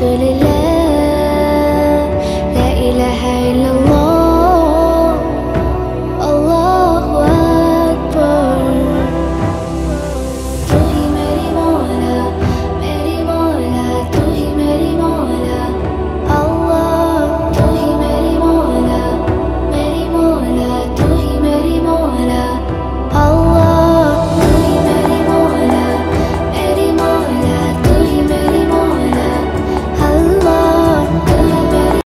toutes les larmes.